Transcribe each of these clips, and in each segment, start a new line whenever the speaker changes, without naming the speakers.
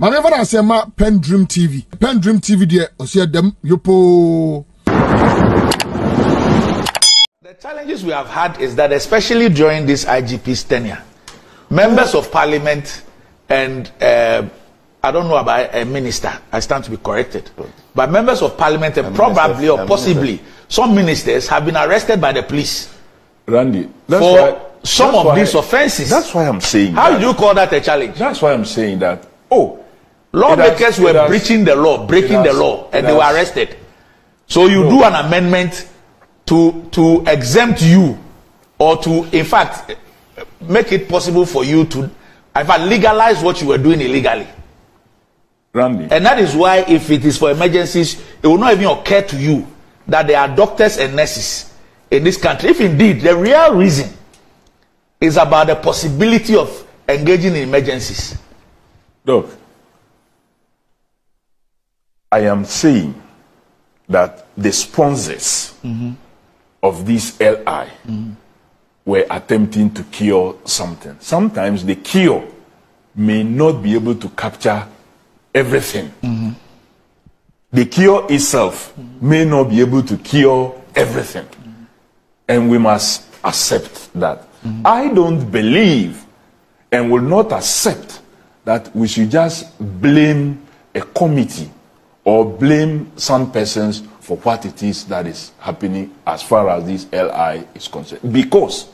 maame yɛfa no asɛm ma Pendream TV pen dream tv deɛ ɔsi ɛdɛm yopoo
The challenges we have had is that, especially during this IGP's tenure, members of parliament and uh, I don't know about a minister, I stand to be corrected, but members of parliament and probably or possibly some ministers have been arrested by the police
Randy, that's
for
why,
some
that's
of
why-
these offenses.
That's why I'm saying.
How
that.
do you call that a challenge?
That's why I'm saying that. Oh,
Lawmakers were
it has-
breaching the law, breaking the law, and they were arrested. So you
No.
do an amendment to to exempt you, or to, in fact, make it possible for you to, in fact, legalize what you were doing illegally.
Randy.
And that is why, if it is for emergencies, it will not even occur to you that there are doctors and nurses in this country. If indeed the real reason is about the possibility of engaging in emergencies,
Look, I am saying that the sponsors mm-hmm. of this LI mm-hmm. were attempting to cure something. Sometimes the cure may not be able to capture everything. Mm-hmm. The cure itself may not be able to cure everything. And we must accept that. I don't believe and will not accept that we should just blame a committee or blame some persons for what it is that is happening as far as this LI is concerned. Because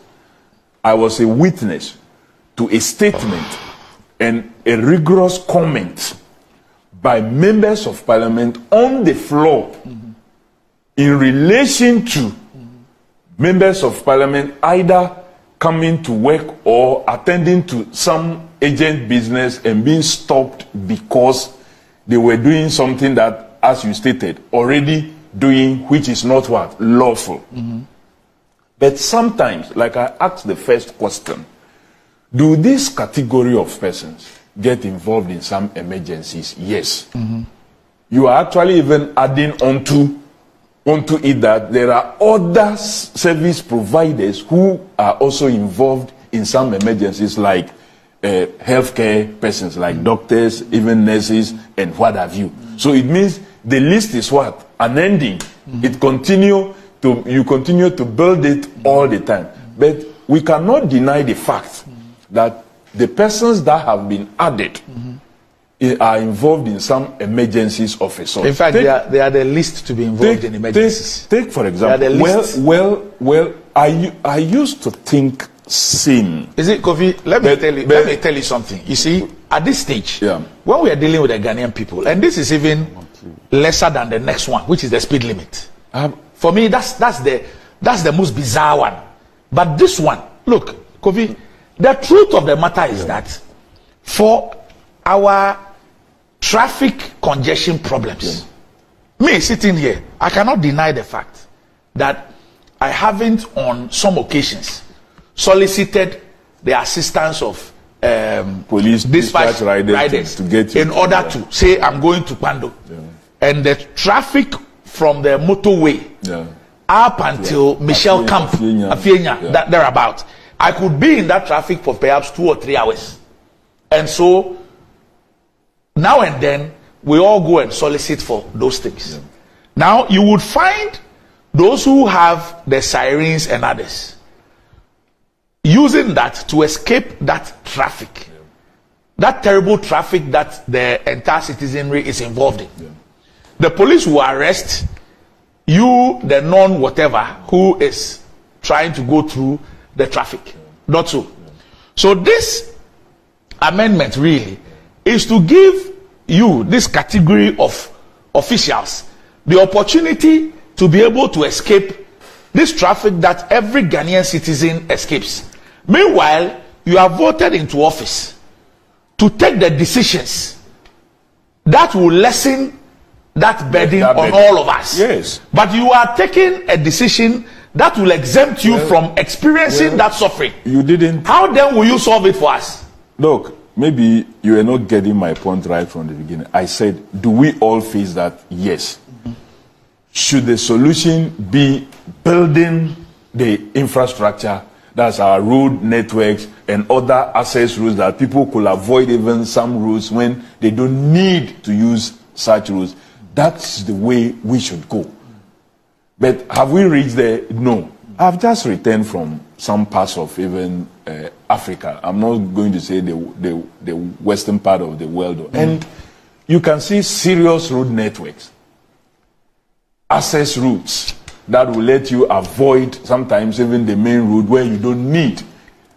I was a witness to a statement and a rigorous comment by members of parliament on the floor in relation to members of parliament either coming to work or attending to some agent business and being stopped because they were doing something that, as you stated, already doing which is not what? Lawful. Mm-hmm. But sometimes, like I asked the first question, do this category of persons get involved in some emergencies? Yes. Mm-hmm. You are actually even adding onto onto it that there are other service providers who are also involved in some emergencies, like uh, healthcare persons, like doctors, even nurses, and what have you. So it means the list is what unending. Mm-hmm. It continue to you continue to build it all the time, but we cannot deny the fact mm-hmm. that the persons that have been added mm-hmm. i- are involved in some emergencies of a sort.
in fact,
Take-
they are, they are the least to be involved in emergencies.
Take, take for example, well, well, well. I used to think sin.
Is it Kofi? Let me
But-
tell you.
but-
let me tell you something. You see, at this stage,
Yeah.
when we are dealing with the Ghanaian people, and this is even lesser than the next one, which is the speed limit.
Um,
For me, that's that's the that's the most bizarre one. But this one, look, Kofi, the truth of the matter is that for our traffic congestion problems, me sitting here, I cannot deny the fact that I haven't, on some occasions, solicited the assistance of um,
Police dispatch riders to- to get you
in order
yeah.
to say I'm going to Kpando, and the traffic from the motorway
yeah.
up until Michel
Afia-
Camp,
Afienya.
Afienya,
Yeah.
that thereabout. I could be in that traffic for perhaps two or three hours. And so now and then we all go and solicit for those things. Now you would find those who have the sirens and others using that to escape that traffic. That terrible traffic that the entire citizenry is involved in. The police will arrest you, the non whatever, who is trying to go through the traffic. Not so. So this amendment really is to give you this category of officials the opportunity to be able to escape this traffic that every Ghanaian citizen escapes. Meanwhile, you are voted into office to take the decisions that will lessen that burden
That
on
burden.
all of us.
Yes.
But you are taking a decision that will exempt you from experiencing
well-
that suffering.
You didn't
How then will you solve it for us?
look. Maybe you were not getting my point right from the beginning. I said, do we all face that? Yes. Should the solution be building the infrastructure That's our road networks and other access routes that people could avoid even some routes when they don't need to use such routes. That's the way we should go. But have we reached there? No. I've just returned from some parts of even uh, Africa. I'm not going to say the, the, the western part of the world. And you can see serious road networks, access routes that will let you avoid sometimes even the main road where you don't need.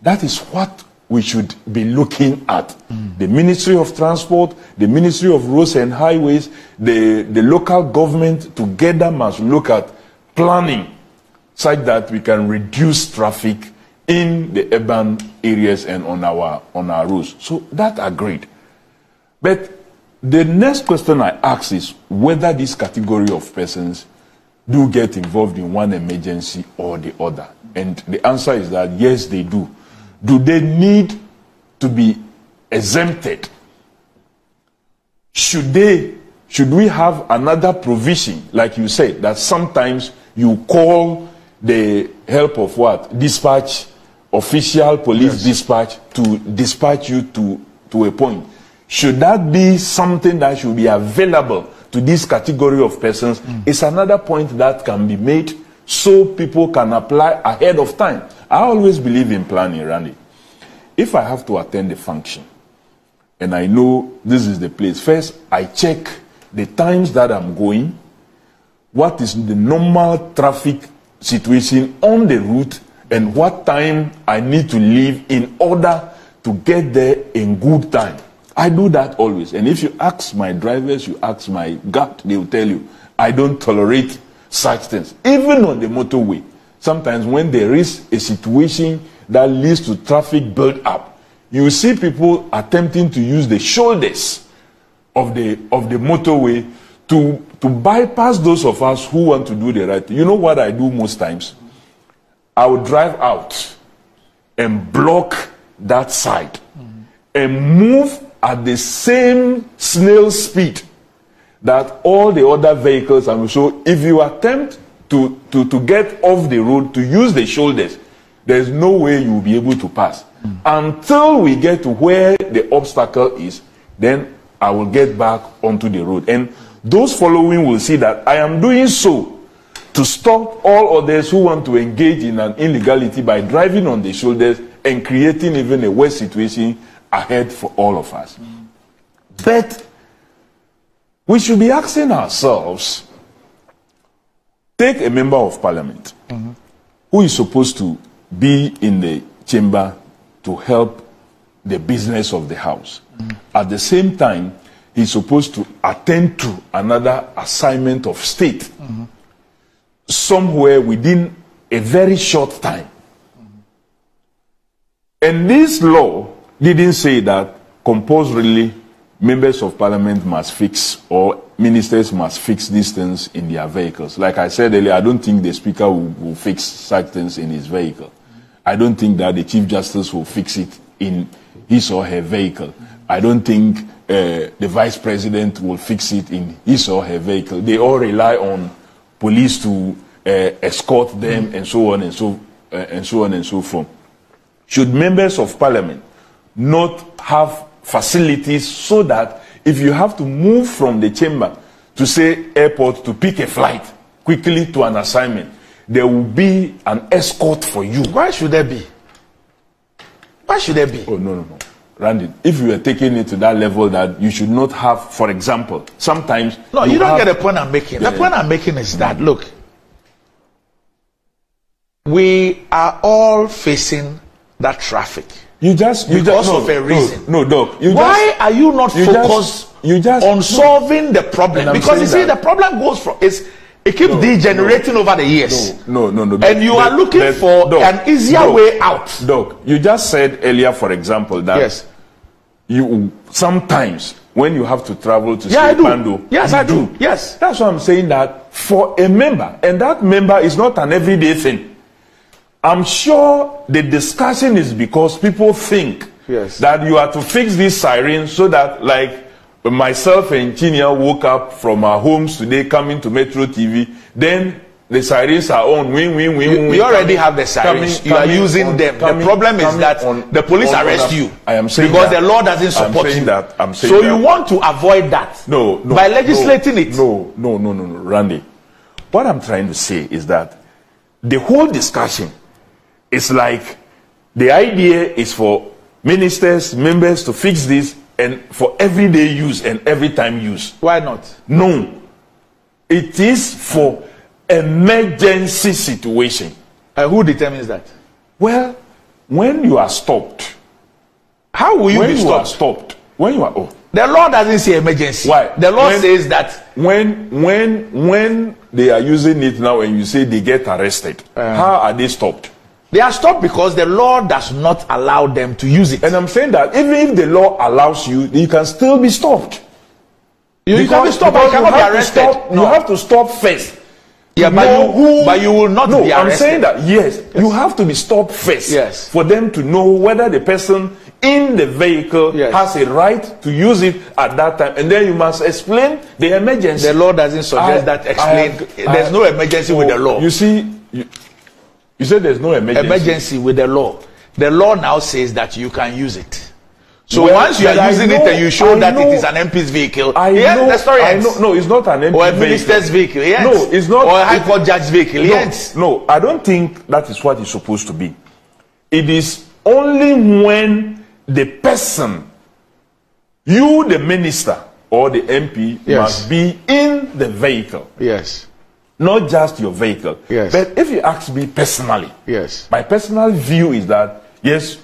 That is what we should be looking at. The Ministry of Transport, the Ministry of Roads and Highways, the, the local government together must look at planning such that we can reduce traffic in the urban areas and on our on our roads. So that agreed. But the next question I ask is whether this category of persons do get involved in one emergency or the other. And the answer is that yes, they do. Do they need to be exempted? Should they, should we have another provision, like you said, that sometimes you call the help of what? Dispatch, official police dispatch to dispatch you to, to a point. Should that be something that should be available to this category of persons? It's another point that can be made so people can apply ahead of time. I always believe in planning, Randy. If I have to attend a function and I know this is the place, first I check the times that I'm going, what is the normal traffic situation on the route, and what time I need to leave in order to get there in good time. I do that always. And if you ask my drivers, you ask my gut, they will tell you, I don't tolerate such things. Even on the motorway, sometimes when there is a situation that leads to traffic build up, you see people attempting to use the shoulders of the of the motorway to to bypass those of us who want to do the right thing. You know what I do most times? I will drive out and block that side and move at the same snail speed that all the other vehicles are. So if you attempt to, to, to get off the road to use the shoulders, there's no way you will be able to pass. Until we get to where the obstacle is, then I will get back onto the road. And those following will see that I am doing so to stop all others who want to engage in an illegality by driving on the shoulders and creating even a worse situation ahead for all of us. But we should be asking ourselves take a member of parliament who is supposed to be in the chamber to help the business of the house. At the same time, he's supposed to attend to another assignment of state somewhere within a very short time. And this law didn't say that compulsorily members of parliament must fix or ministers must fix things in their vehicles. Like I said earlier, I don't think the speaker will, will fix such things in his vehicle. I don't think that the chief justice will fix it in his or her vehicle. I don't think uh, the vice president will fix it in his or her vehicle. They all rely on police to uh, escort them and so on and so uh, and so on and so forth. Should members of parliament not have facilities so that if you have to move from the chamber to say airport to pick a flight quickly to an assignment, there will be an escort for you.
Why should there be? Why should there be?
Oh no no no, Randy. If you are taking it to that level, that you should not have, for example, sometimes
No, you, don't
have-
get the point I'm making. The point I'm making is that mm-hmm. look, we are all facing that traffic.
You just you
Because
just, no,
of a reason.
No, Doc. You
Why
just,
are you not
you just-
focused
you just-
on
no.
solving the problem? Because you see, the problem goes from is it keeps
No,
degenerating over the years.
No, no, no.
And you are looking for an easier way out.
Doc, you just said earlier, for example, that
Yes.
you sometimes when you have to travel to
Yeah, I do.
Kpando,
Yes, I do. Yes.
That's why I'm saying that for a member, and that member is not an everyday thing. I'm sure the discussion is because people think
Yes.
that you are to fix this siren so that, like myself and Chinia woke up from our homes today coming to Metro TV, then the sirens are on. Win, win, win,
You,
win.
you already
coming-
have the sirens.
coming-
you are using
on-
them. the problem is that
on-
the police arrest you.
I am saying
because
that-
the law doesn't
I'm
support
saying
you.
that- I'm saying
so
that-
you want to avoid that.
No, no.
By legislating
no,
it.
No, no, no, no, no, Randy. What I'm trying to say is that the whole discussion is like the idea is for ministers, members to fix this and for everyday use and every time use.
Why not?
No. It is for emergency situation.
Uh, who determines that?
Well, when you are stopped,
How will you
when
be
you are
stopped?
stopped, when you are oh,
The law doesn't say emergency.
Why?
The law
When-
says that
when when when they are using it now and you say they get arrested, how are they stopped?
They are stopped because the law does not allow them to use it.
And I'm saying that even if the law allows you, you can still be stopped.
you, you can be stopped, but you cannot be arrested.
stop- You have to stop first.
yeah, but you,
who-
but you will not
no,
be
I'm saying that yes, you have to be stopped first.
Yes.
For them to know whether the person in the vehicle
Yes.
has a right to use it at that time, and then you must explain the emergency.
The law doesn't suggest
I-
that explain.
I-
there's
I-
no emergency with
Oh,
the law.
You see, you, you said there's no emergency.
emergency with the law. The law now says that you can use it. So
Well,
once you are
I
using
know-
it and you show
I
that
know-
it is an MP's vehicle,
I
yes,
know,
the story
I know, no, it's not an empty
Or a
vehicle.
minister's vehicle, yes.
No, it's not.
Or a high court judge vehicle,
no,
yes.
No, I don't think that is what it's supposed to be. It is only when the person, you, the minister or the MP,
Yes.
must be in the vehicle,
Yes,
not just your vehicle.
Yes.
But if you ask me personally,
yes.
my personal view is that yes,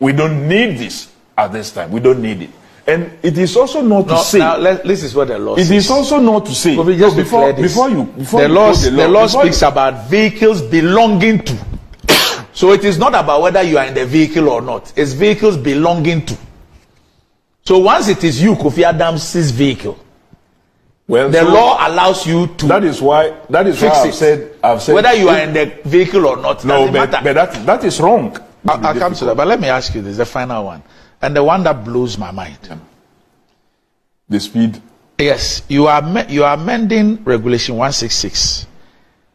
we don't need this at this time. We don't need it, and it is also not
No,
to say.
now let, this is what the law
It
says.
is also not to say
But we just
before,
this.
before you before
the
you
law,
quote
the
the
law speaks
you,
about vehicles belonging to. so it is not about whether you are in the vehicle or not. It's vehicles belonging to. So once it is you, Kofi Adams' vehicle,
well,
the
so
law allows you to
that is why that is why I've
it.
said I've said
whether you are in the vehicle or not.
no,
doesn't
but,
matter.
but that that is wrong.
I'll, I'll come to that. But let me ask you this: the final one, and the one that blows my mind.
The speed.
Yes, you are me- you are amending regulation 166.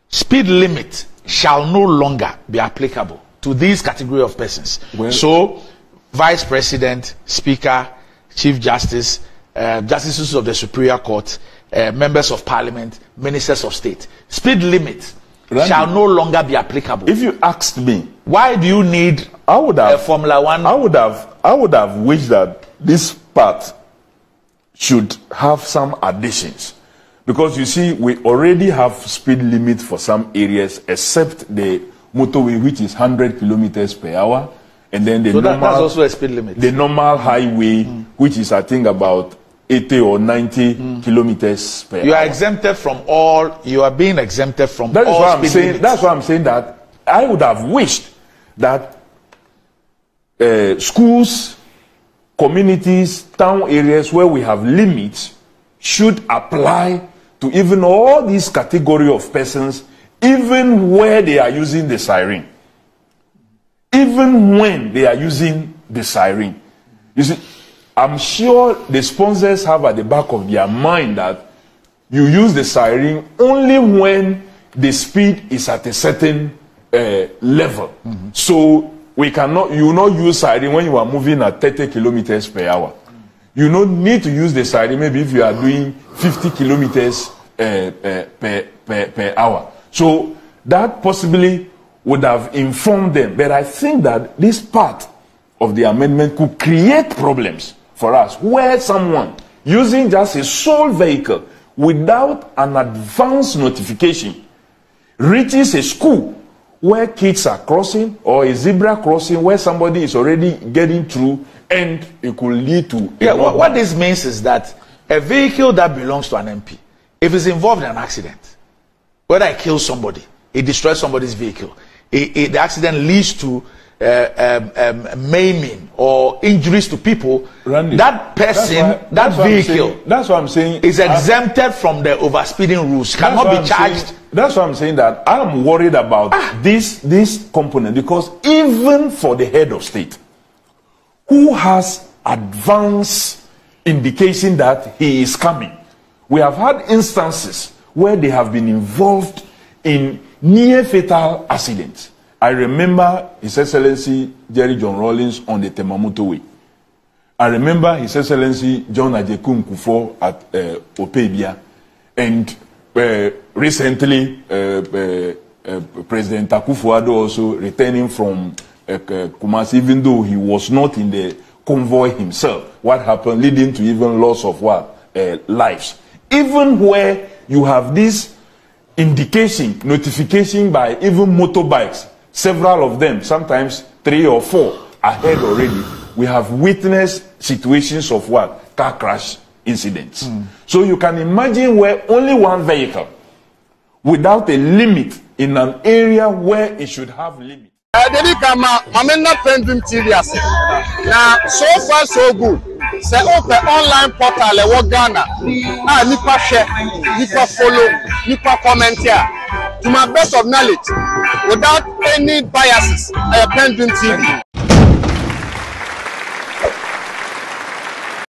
Speed limit shall no longer be applicable to these category of persons.
Well-
so, vice president, speaker, chief justice, uh, justices of the superior court, uh, members of parliament, ministers of state. Speed limit
Randy,
shall no longer be applicable.
If you asked me,
Why do you need
I would
a
have
Formula One?
I would have I would have wished that this part should have some additions. Because you see, we already have speed limit for some areas, except the motorway, which is 100 kilometers per hour, and then the
so that,
normal
that's also a speed limit.
the normal highway, which is I think about 80 or 90 kilometers per
you are
hour.
exempted from all. You are being exempted from
That is
all
why I'm saying.
limits.
That's why I'm saying that I would have wished that uh, schools, communities, town areas where we have limits should apply to even all these category of persons, even where they are using the siren, even when they are using the siren. You see, I'm sure the sponsors have at the back of their mind that you use the siren only when the speed is at a certain uh, level. So we cannot, you will not use siren when you are moving at 30 kilometers per hour. You don't need to use the siren maybe if you are doing 50 kilometers uh, uh, per, per, per hour. So that possibly would have informed them. But I think that this part of the amendment could create problems for us where someone using just a sole vehicle without an advance notification reaches a school where kids are crossing or a zebra crossing where somebody is already getting through and it could lead to
Yeah, what, what this means is that a vehicle that belongs to an MP, if it's involved in an accident, whether it kills somebody, it destroys somebody's vehicle, it, it- the accident leads to uh, um, um, maiming or injuries to people,
Randy,
that person,
why-
that
I'm
vehicle
saying- that's what I'm saying
is exempted from the overspeeding rules, cannot be
I'm
charged.
saying- that's why I'm saying that I'm worried about this this component because even for the head of state, who has advance indication that he is coming, we have had instances where they have been involved in near fatal accidents. I remember His Excellency Jerry John Rawlings on the Tema Motorway. I remember His Excellency John Agyekum Kufuor at uh, Opebia. And uh, recently, uh, uh, uh, President Akufo-Addo also returning from uh, Kumasi, even though he was not in the convoy himself. What happened, leading to even loss of what lives. Even where you have this indication, notification by even motorbikes, several of them, sometimes three or four ahead already. We have witnessed situations of what car crash incidents. So you can imagine where only one vehicle, without a limit, in an area where it should have limit.
ɛdini kama maame nna pendulum tv ase na so far so good sɛ o pɛ online portal ɛwɔ ghana a nipa hwɛ nipa follow nipa comment a to my best of knowledge without any biases ɛyɛ pendulum tv.